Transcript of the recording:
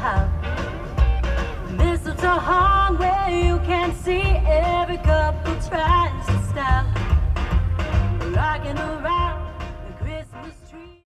系啊。